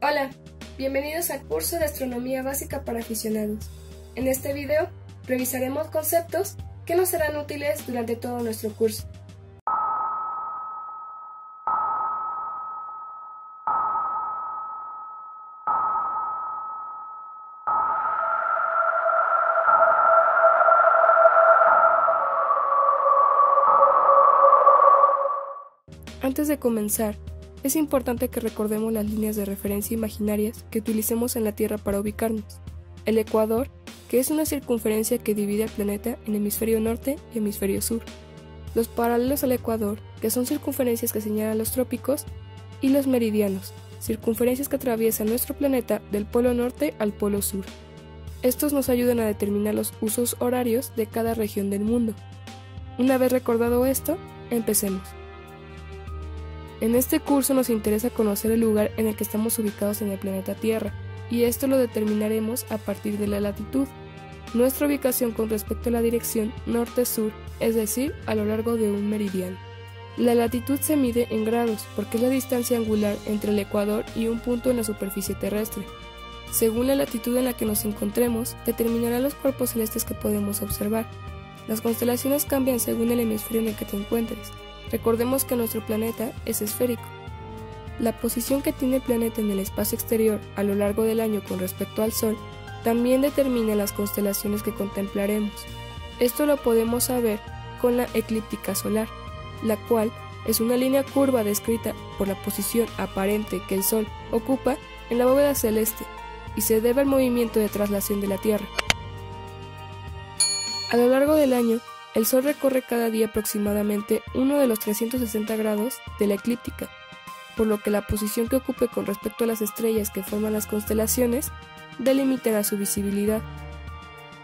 Hola, bienvenidos al curso de Astronomía Básica para aficionados. En este video revisaremos conceptos que nos serán útiles durante todo nuestro curso. Antes de comenzar, es importante que recordemos las líneas de referencia imaginarias que utilicemos en la Tierra para ubicarnos. El ecuador, que es una circunferencia que divide al planeta en hemisferio norte y hemisferio sur. Los paralelos al ecuador, que son circunferencias que señalan los trópicos, y los meridianos, circunferencias que atraviesan nuestro planeta del polo norte al polo sur. Estos nos ayudan a determinar los usos horarios de cada región del mundo. Una vez recordado esto, empecemos. En este curso nos interesa conocer el lugar en el que estamos ubicados en el planeta Tierra, y esto lo determinaremos a partir de la latitud, nuestra ubicación con respecto a la dirección norte-sur, es decir, a lo largo de un meridiano. La latitud se mide en grados porque es la distancia angular entre el ecuador y un punto en la superficie terrestre. Según la latitud en la que nos encontremos, determinará los cuerpos celestes que podemos observar. Las constelaciones cambian según el hemisferio en el que te encuentres. Recordemos que nuestro planeta es esférico. La posición que tiene el planeta en el espacio exterior a lo largo del año con respecto al Sol también determina las constelaciones que contemplaremos. Esto lo podemos saber con la eclíptica solar, la cual es una línea curva descrita por la posición aparente que el Sol ocupa en la bóveda celeste y se debe al movimiento de traslación de la Tierra. A lo largo del año, el Sol recorre cada día aproximadamente uno de los 360 grados de la eclíptica, por lo que la posición que ocupe con respecto a las estrellas que forman las constelaciones delimitará su visibilidad.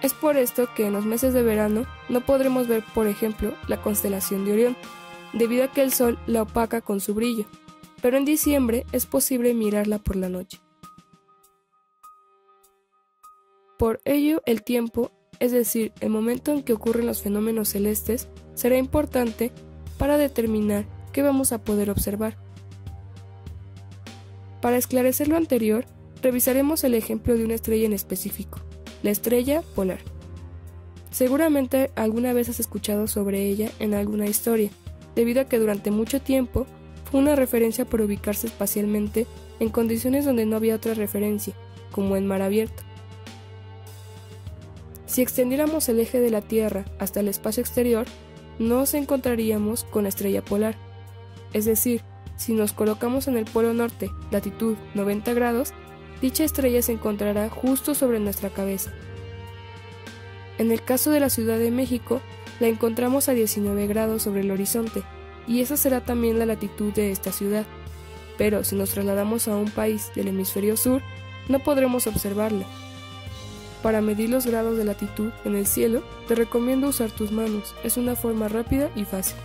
Es por esto que en los meses de verano no podremos ver, por ejemplo, la constelación de Orión, debido a que el Sol la opaca con su brillo, pero en diciembre es posible mirarla por la noche. Por ello, el tiempo es decir, el momento en que ocurren los fenómenos celestes, será importante para determinar qué vamos a poder observar. Para esclarecer lo anterior, revisaremos el ejemplo de una estrella en específico, la estrella polar. Seguramente alguna vez has escuchado sobre ella en alguna historia, debido a que durante mucho tiempo fue una referencia para ubicarse espacialmente en condiciones donde no había otra referencia, como en mar abierto. Si extendiéramos el eje de la Tierra hasta el espacio exterior, nos encontraríamos con la estrella polar. Es decir, si nos colocamos en el polo norte, latitud 90 grados, dicha estrella se encontrará justo sobre nuestra cabeza. En el caso de la Ciudad de México, la encontramos a 19 grados sobre el horizonte, y esa será también la latitud de esta ciudad. Pero si nos trasladamos a un país del hemisferio sur, no podremos observarla, para medir los grados de latitud en el cielo, te recomiendo usar tus manos, es una forma rápida y fácil.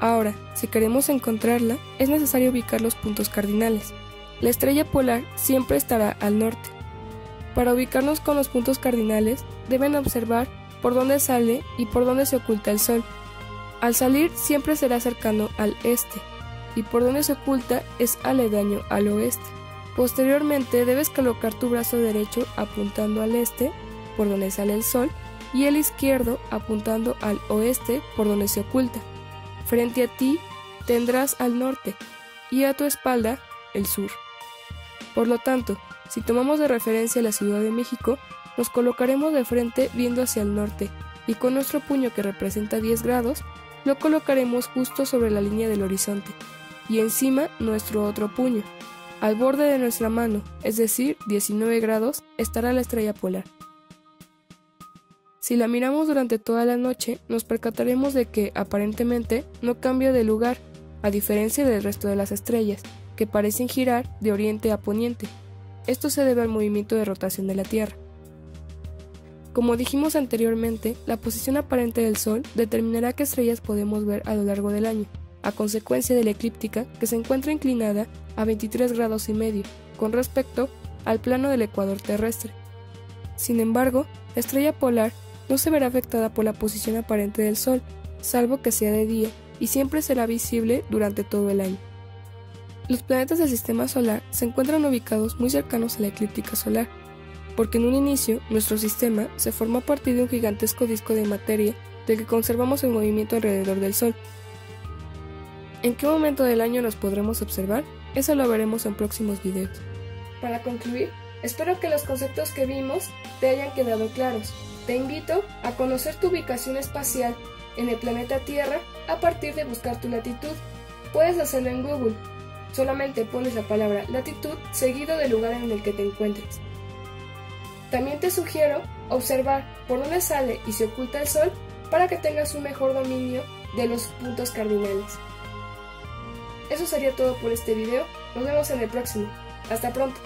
Ahora, si queremos encontrarla, es necesario ubicar los puntos cardinales. La estrella polar siempre estará al norte. Para ubicarnos con los puntos cardinales, deben observar por dónde sale y por dónde se oculta el sol. Al salir siempre será cercano al este, y por donde se oculta es aledaño al oeste. Posteriormente debes colocar tu brazo derecho apuntando al este, por donde sale el sol, y el izquierdo apuntando al oeste, por donde se oculta. Frente a ti tendrás al norte y a tu espalda el sur. Por lo tanto, si tomamos de referencia la Ciudad de México, nos colocaremos de frente viendo hacia el norte y con nuestro puño que representa 10 grados, lo colocaremos justo sobre la línea del horizonte y encima nuestro otro puño, al borde de nuestra mano, es decir, 19 grados, estará la estrella polar. Si la miramos durante toda la noche, nos percataremos de que, aparentemente, no cambia de lugar, a diferencia del resto de las estrellas, que parecen girar de oriente a poniente. Esto se debe al movimiento de rotación de la Tierra. Como dijimos anteriormente, la posición aparente del Sol determinará qué estrellas podemos ver a lo largo del año a consecuencia de la eclíptica que se encuentra inclinada a 23 grados y medio con respecto al plano del ecuador terrestre. Sin embargo, la estrella polar no se verá afectada por la posición aparente del Sol, salvo que sea de día, y siempre será visible durante todo el año. Los planetas del sistema solar se encuentran ubicados muy cercanos a la eclíptica solar, porque en un inicio nuestro sistema se formó a partir de un gigantesco disco de materia del que conservamos el movimiento alrededor del Sol. ¿En qué momento del año los podremos observar? Eso lo veremos en próximos videos. Para concluir, espero que los conceptos que vimos te hayan quedado claros. Te invito a conocer tu ubicación espacial en el planeta Tierra a partir de buscar tu latitud. Puedes hacerlo en Google Solamente pones la palabra latitud seguido del lugar en el que te encuentres. También te sugiero observar por dónde sale y se oculta el sol para que tengas un mejor dominio de los puntos cardinales. Eso sería todo por este video, nos vemos en el próximo. Hasta pronto.